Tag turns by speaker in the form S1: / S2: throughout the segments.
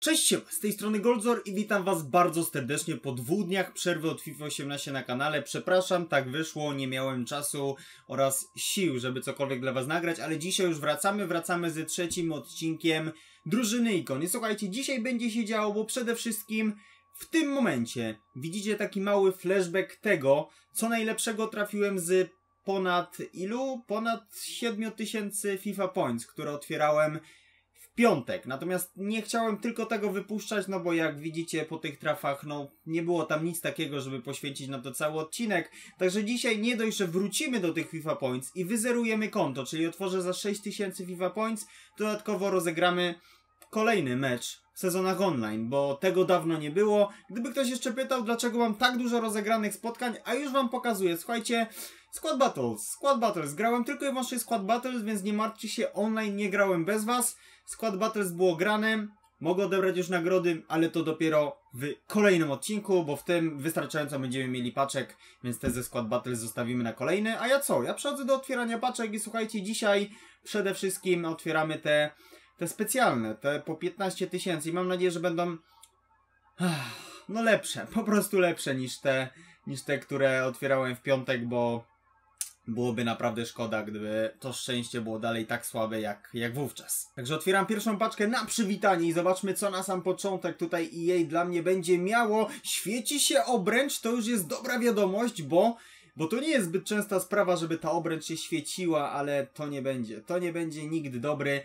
S1: Cześć, siema, z tej strony Goldzor i witam was bardzo serdecznie po dwóch dniach przerwy od FIFA 18 na kanale. Przepraszam, tak wyszło, nie miałem czasu oraz sił, żeby cokolwiek dla was nagrać, ale dzisiaj już wracamy, wracamy ze trzecim odcinkiem Drużyny Ikon. I słuchajcie, dzisiaj będzie się działo, bo przede wszystkim w tym momencie widzicie taki mały flashback tego, co najlepszego trafiłem z ponad ilu? Ponad 7000 FIFA Points, które otwierałem piątek. Natomiast nie chciałem tylko tego wypuszczać, no bo jak widzicie po tych trafach, no nie było tam nic takiego, żeby poświęcić na to cały odcinek. Także dzisiaj nie dość, że wrócimy do tych FIFA Points i wyzerujemy konto, czyli otworzę za 6000 FIFA Points, dodatkowo rozegramy kolejny mecz w sezonach online, bo tego dawno nie było. Gdyby ktoś jeszcze pytał, dlaczego mam tak dużo rozegranych spotkań, a już wam pokazuję, słuchajcie, Squad Battles, Squad Battles, grałem tylko i wyłącznie Squad Battles, więc nie martwcie się, online nie grałem bez was. Squad Battles było grane, mogę odebrać już nagrody, ale to dopiero w kolejnym odcinku, bo w tym wystarczająco będziemy mieli paczek, więc te ze Squad Battles zostawimy na kolejny. A ja co? Ja przechodzę do otwierania paczek i słuchajcie, dzisiaj przede wszystkim otwieramy te te specjalne, te po 15 tysięcy i mam nadzieję, że będą no lepsze, po prostu lepsze niż te, niż te, które otwierałem w piątek, bo byłoby naprawdę szkoda, gdyby to szczęście było dalej tak słabe jak, jak wówczas. Także otwieram pierwszą paczkę na przywitanie i zobaczmy co na sam początek tutaj EA dla mnie będzie miało. Świeci się obręcz, to już jest dobra wiadomość, bo bo to nie jest zbyt częsta sprawa, żeby ta obręcz się świeciła, ale to nie będzie. To nie będzie nigdy dobry.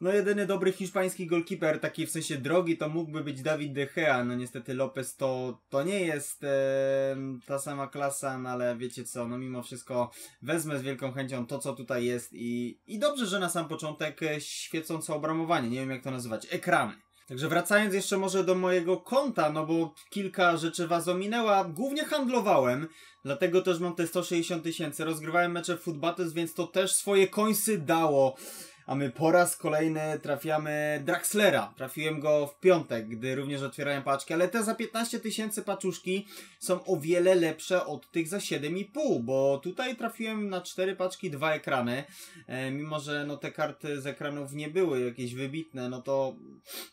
S1: No jedyny dobry hiszpański golkiper, taki w sensie drogi, to mógłby być Dawid De Gea. No niestety Lopez to, to nie jest e, ta sama klasa, no ale wiecie co, no mimo wszystko wezmę z wielką chęcią to, co tutaj jest i, i dobrze, że na sam początek e, świecące obramowanie, nie wiem jak to nazywać, ekrany. Także wracając jeszcze może do mojego konta, no bo kilka rzeczy was ominęła. Głównie handlowałem, dlatego też mam te 160 tysięcy. Rozgrywałem mecze w Footbattles, więc to też swoje końsy dało a my po raz kolejny trafiamy Draxlera. Trafiłem go w piątek, gdy również otwierałem paczki, ale te za 15 tysięcy paczuszki są o wiele lepsze od tych za 7,5, bo tutaj trafiłem na 4 paczki, dwa ekrany. E, mimo, że no te karty z ekranów nie były jakieś wybitne, no to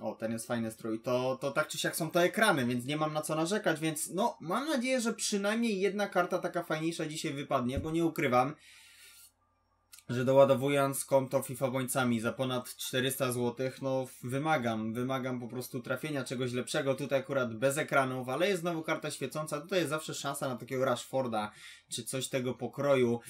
S1: o, ten jest fajny strój, to, to tak czy siak są to ekrany, więc nie mam na co narzekać, więc no mam nadzieję, że przynajmniej jedna karta taka fajniejsza dzisiaj wypadnie, bo nie ukrywam, że doładowując konto FIFA Bońcami za ponad 400 zł, no wymagam, wymagam po prostu trafienia czegoś lepszego. Tutaj akurat bez ekranów, ale jest znowu karta świecąca. Tutaj jest zawsze szansa na takiego Rashforda, czy coś tego pokroju.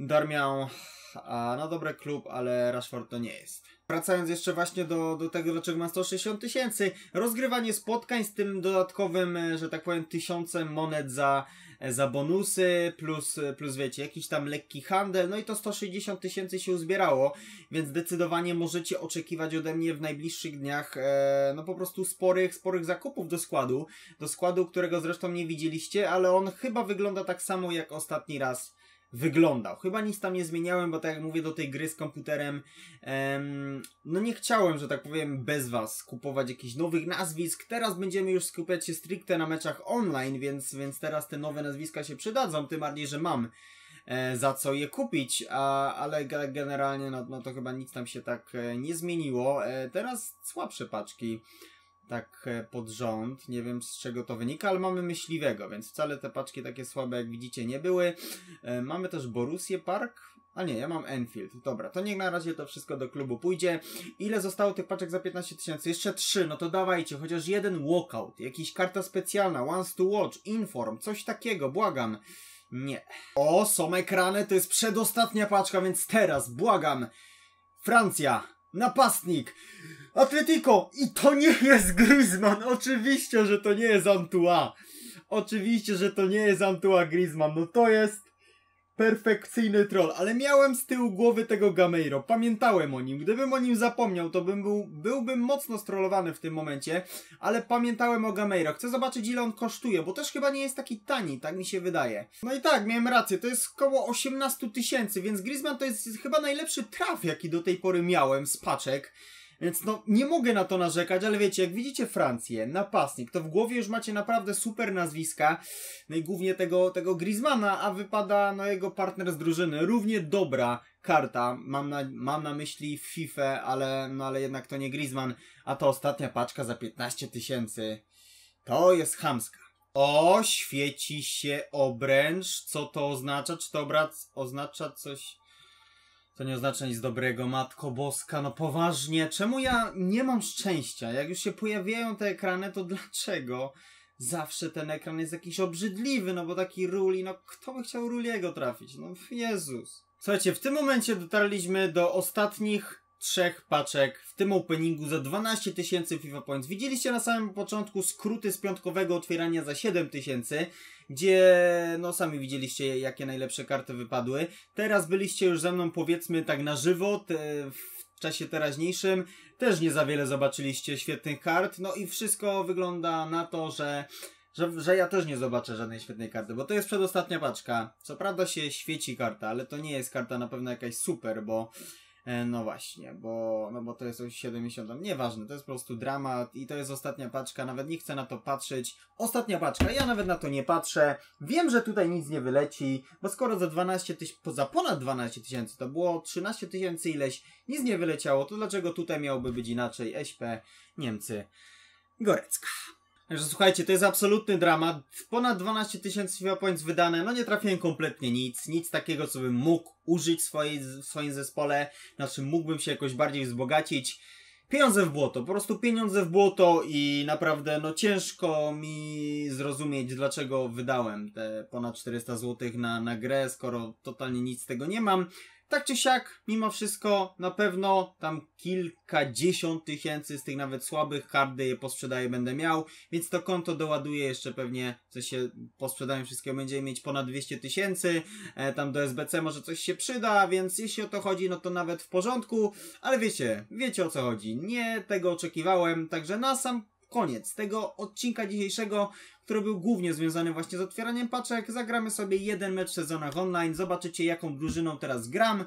S1: Darmian, a no dobry klub, ale Rashford to nie jest. Wracając jeszcze właśnie do, do tego, dlaczego mam 160 tysięcy. Rozgrywanie spotkań z tym dodatkowym, e, że tak powiem, tysiącem monet za, e, za bonusy, plus, e, plus wiecie, jakiś tam lekki handel, no i to 160 tysięcy się uzbierało, więc zdecydowanie możecie oczekiwać ode mnie w najbliższych dniach, e, no po prostu sporych, sporych zakupów do składu, do składu, którego zresztą nie widzieliście, ale on chyba wygląda tak samo jak ostatni raz wyglądał. Chyba nic tam nie zmieniałem, bo tak jak mówię, do tej gry z komputerem em, no nie chciałem, że tak powiem, bez was kupować jakichś nowych nazwisk. Teraz będziemy już skupiać się stricte na meczach online, więc, więc teraz te nowe nazwiska się przydadzą, tym bardziej, że mam e, za co je kupić, a, ale generalnie no, no to chyba nic tam się tak e, nie zmieniło. E, teraz słabsze paczki tak e, pod rząd. Nie wiem z czego to wynika, ale mamy myśliwego, więc wcale te paczki takie słabe jak widzicie nie były. E, mamy też Borussię Park. A nie, ja mam Enfield. Dobra, to niech na razie to wszystko do klubu pójdzie. Ile zostało tych paczek za 15 tysięcy? Jeszcze trzy, no to dawajcie, chociaż jeden walkout, jakiś karta specjalna, once to watch, inform, coś takiego, błagam. Nie. O, są ekrany, to jest przedostatnia paczka, więc teraz, błagam. Francja, napastnik. Atletico! I to nie jest Griezmann! Oczywiście, że to nie jest Antua! Oczywiście, że to nie jest Antua Griezmann. No to jest perfekcyjny troll, ale miałem z tyłu głowy tego Gameiro, pamiętałem o nim, gdybym o nim zapomniał, to bym był, byłbym mocno strollowany w tym momencie, ale pamiętałem o Gameiro, chcę zobaczyć ile on kosztuje, bo też chyba nie jest taki tani, tak mi się wydaje. No i tak, miałem rację, to jest około 18 tysięcy, więc Griezmann to jest chyba najlepszy traf, jaki do tej pory miałem z paczek. Więc no, nie mogę na to narzekać, ale wiecie, jak widzicie Francję, napastnik, to w głowie już macie naprawdę super nazwiska, no i głównie tego, tego Griezmana, a wypada no jego partner z drużyny, równie dobra karta, mam na, mam na myśli FIFA, ale, no ale jednak to nie Griezmann, a to ostatnia paczka za 15 tysięcy. To jest chamska. O, świeci się obręcz. Co to oznacza? Czy to obrac oznacza coś... To nie oznacza nic dobrego, Matko Boska, no poważnie. Czemu ja nie mam szczęścia? Jak już się pojawiają te ekrany, to dlaczego zawsze ten ekran jest jakiś obrzydliwy? No bo taki Ruli, no kto by chciał Ruliego trafić? No Jezus. Słuchajcie, w tym momencie dotarliśmy do ostatnich trzech paczek w tym openingu za 12 tysięcy FIFA Points. Widzieliście na samym początku skróty z piątkowego otwierania za 7 tysięcy, gdzie no sami widzieliście jakie najlepsze karty wypadły. Teraz byliście już ze mną powiedzmy tak na żywo w czasie teraźniejszym. Też nie za wiele zobaczyliście świetnych kart. No i wszystko wygląda na to, że że, że ja też nie zobaczę żadnej świetnej karty, bo to jest przedostatnia paczka. Co prawda się świeci karta, ale to nie jest karta na pewno jakaś super, bo no właśnie, bo, no bo to jest 70, nieważne, to jest po prostu dramat i to jest ostatnia paczka, nawet nie chcę na to patrzeć. Ostatnia paczka, ja nawet na to nie patrzę. Wiem, że tutaj nic nie wyleci, bo skoro za 12 tysięcy, za ponad 12 tysięcy, to było 13 tysięcy ileś, nic nie wyleciało, to dlaczego tutaj miałoby być inaczej? SP, Niemcy, Gorecka. Także słuchajcie, to jest absolutny dramat. Ponad 12 tysięcy FIFA Points wydane, no nie trafiłem kompletnie nic. Nic takiego, co bym mógł użyć w, swojej, w swoim zespole, na czym mógłbym się jakoś bardziej wzbogacić. Pieniądze w błoto, po prostu pieniądze w błoto i naprawdę no ciężko mi zrozumieć, dlaczego wydałem te ponad 400 zł na, na grę, skoro totalnie nic z tego nie mam. Tak czy siak, mimo wszystko, na pewno tam kilkadziesiąt tysięcy z tych nawet słabych kart, je posprzedaję, będę miał, więc to konto doładuję jeszcze pewnie, co się po wszystkiego będzie mieć ponad 200 tysięcy, e, tam do SBC może coś się przyda, więc jeśli o to chodzi, no to nawet w porządku, ale wiecie, wiecie o co chodzi, nie tego oczekiwałem, także na sam koniec tego odcinka dzisiejszego, który był głównie związany właśnie z otwieraniem paczek. Zagramy sobie jeden mecz w sezonach online, zobaczycie jaką drużyną teraz gram.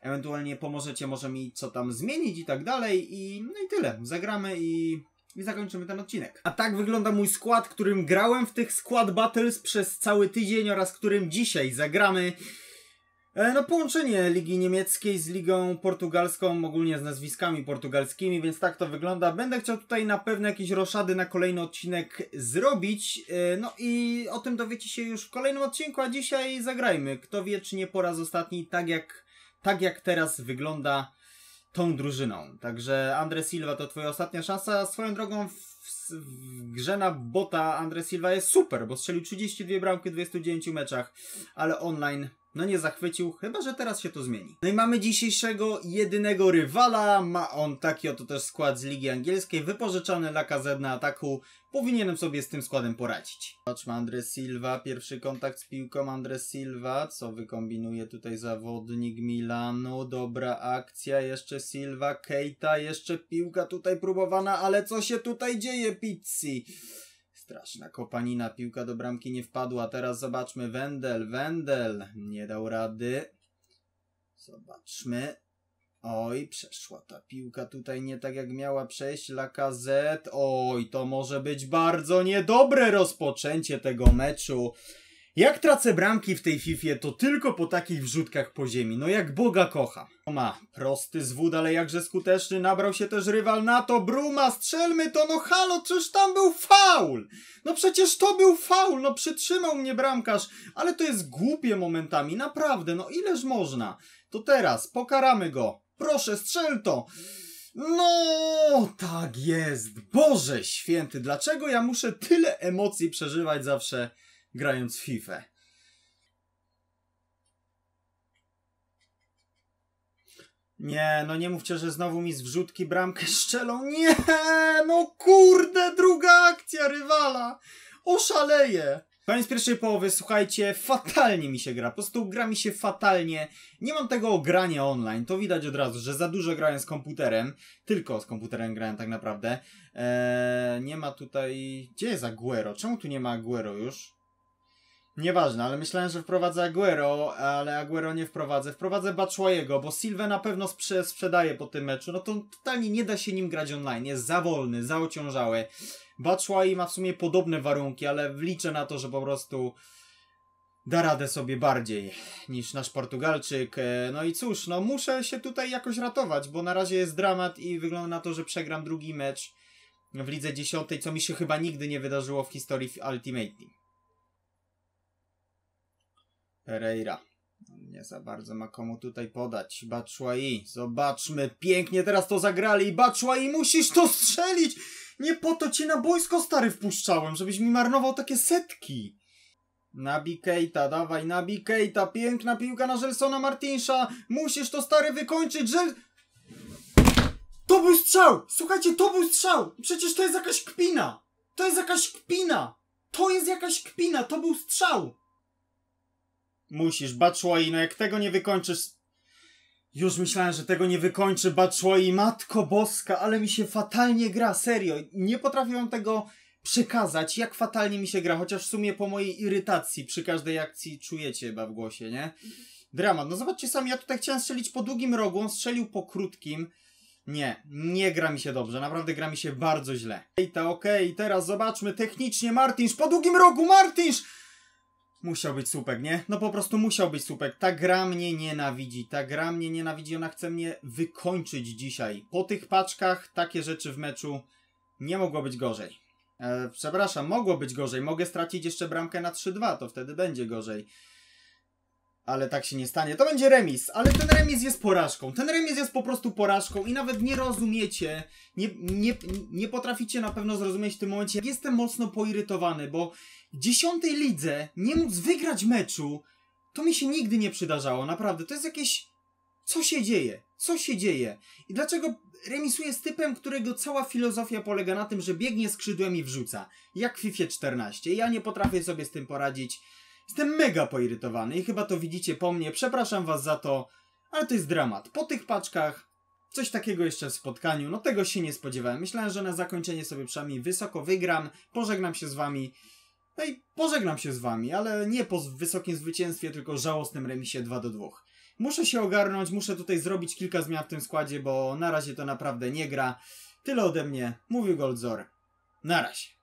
S1: Ewentualnie pomożecie może mi co tam zmienić i tak dalej. I no i tyle. Zagramy i i zakończymy ten odcinek. A tak wygląda mój skład, którym grałem w tych Squad Battles przez cały tydzień oraz którym dzisiaj zagramy. E, no połączenie Ligi Niemieckiej z Ligą Portugalską, ogólnie z nazwiskami portugalskimi, więc tak to wygląda. Będę chciał tutaj na pewno jakieś roszady na kolejny odcinek zrobić. E, no i o tym dowiecie się już w kolejnym odcinku, a dzisiaj zagrajmy. Kto wie, czy nie po raz ostatni, tak jak, tak jak teraz wygląda tą drużyną. Także Andre Silva to twoja ostatnia szansa. Swoją drogą w, w grze na bota Andre Silva jest super, bo strzelił 32 bramki w 29 meczach, ale online no nie zachwycił, chyba że teraz się to zmieni. No i mamy dzisiejszego jedynego rywala, ma on taki oto też skład z Ligi Angielskiej, wypożyczony Lacazette na ataku, powinienem sobie z tym składem poradzić. Patrzmy, Andres Silva, pierwszy kontakt z piłką, Andres Silva, co wykombinuje tutaj zawodnik Milanu, dobra akcja, jeszcze Silva, Keita, jeszcze piłka tutaj próbowana, ale co się tutaj dzieje, Pizzi? Straszna kopanina, piłka do bramki nie wpadła. Teraz zobaczmy Wendel, Wendel nie dał rady. Zobaczmy. Oj, przeszła ta piłka tutaj nie tak jak miała przejść Lacazette. Oj, to może być bardzo niedobre rozpoczęcie tego meczu. Jak tracę bramki w tej Fifie, to tylko po takich wrzutkach po ziemi. No jak Boga kocha. Ma prosty zwód, ale jakże skuteczny. Nabrał się też rywal na to. Bruma, strzelmy to, no halo, czyż tam był faul? No przecież to był faul, no przytrzymał mnie bramkarz. Ale to jest głupie momentami, naprawdę, no ileż można. To teraz, pokaramy go. Proszę, strzel to. No, tak jest. Boże święty, dlaczego ja muszę tyle emocji przeżywać zawsze grając w FIFA. Nie, no nie mówcie, że znowu mi z wrzutki bramkę szczelą. Nie, no kurde, druga akcja rywala. Oszaleję. Koniec pierwszej połowy, słuchajcie, fatalnie mi się gra. Po prostu gra mi się fatalnie. Nie mam tego grania online. To widać od razu, że za dużo grałem z komputerem. Tylko z komputerem grałem tak naprawdę. Eee, nie ma tutaj... Gdzie jest Aguero? Czemu tu nie ma Aguero już? Nieważne, ale myślałem, że wprowadzę Aguero, ale Aguero nie wprowadzę. Wprowadzę Batshuayiego, bo Silva na pewno sprze sprzedaje po tym meczu. No to totalnie nie da się nim grać online. Jest za wolny, za ociążały. Batshuayi ma w sumie podobne warunki, ale liczę na to, że po prostu da radę sobie bardziej niż nasz Portugalczyk. E, No i cóż, no muszę się tutaj jakoś ratować, bo na razie jest dramat i wygląda na to, że przegram drugi mecz w lidze dziesiątej, co mi się chyba nigdy nie wydarzyło w historii Ultimate Team. Pereira. Nie za bardzo ma komu tutaj podać. Batshuayi. Zobaczmy. Pięknie teraz to zagrali. Batshuayi, musisz to strzelić! Nie po to cię na boisko stary wpuszczałem, żebyś mi marnował takie setki. Nabi Keita, dawaj Nabi Keita, piękna piłka na Gelsona Martinsza, musisz to stary wykończyć, Żel... To był strzał! Słuchajcie, to był strzał! Przecież to jest jakaś kpina! To jest jakaś kpina! To jest jakaś kpina, to był strzał! Musisz, Batshuayi, no jak tego nie wykończysz... Już myślałem, że tego nie wykończy Batshuayi, Matko Boska, ale mi się fatalnie gra, serio. Nie potrafię tego przekazać, jak fatalnie mi się gra, chociaż w sumie po mojej irytacji przy każdej akcji czujecie chyba w głosie, nie? Dramat. No zobaczcie sami, ja tutaj chciałem strzelić po długim rogu, on strzelił po krótkim. Nie, nie gra mi się dobrze, naprawdę gra mi się bardzo źle. Ej, to okej, teraz zobaczmy technicznie Martinsz, po długim rogu Martinsz! Musiał być słupek, nie? No po prostu musiał być słupek. Ta gra mnie nienawidzi, ta gra mnie nienawidzi, ona chce mnie wykończyć dzisiaj. Po tych paczkach takie rzeczy w meczu nie mogło być gorzej. E, przepraszam, mogło być gorzej. Mogę stracić jeszcze bramkę na 3-2, to wtedy będzie gorzej. Ale tak się nie stanie. To będzie remis, ale ten remis jest porażką. Ten remis jest po prostu porażką i nawet nie rozumiecie, nie, nie, nie potraficie na pewno zrozumieć w tym momencie. Jestem mocno poirytowany, bo w dziesiątej lidze nie móc wygrać meczu, to mi się nigdy nie przydarzało. Naprawdę, to jest jakieś... Co się dzieje? Co się dzieje? I dlaczego remisuję z typem, którego cała filozofia polega na tym, że biegnie skrzydłem i wrzuca? Jak w FIFA 14. Ja nie potrafię sobie z tym poradzić. Jestem mega poirytowany i chyba to widzicie po mnie. Przepraszam was za to, ale to jest dramat. Po tych paczkach coś takiego jeszcze w spotkaniu, no tego się nie spodziewałem. Myślałem, że na zakończenie sobie przynajmniej wysoko wygram, pożegnam się z wami. No i pożegnam się z wami, ale nie po wysokim zwycięstwie, tylko żałosnym remisie 2 do 2. Muszę się ogarnąć, muszę tutaj zrobić kilka zmian w tym składzie, bo na razie to naprawdę nie gra. Tyle ode mnie. Mówił Goldzor. Na razie.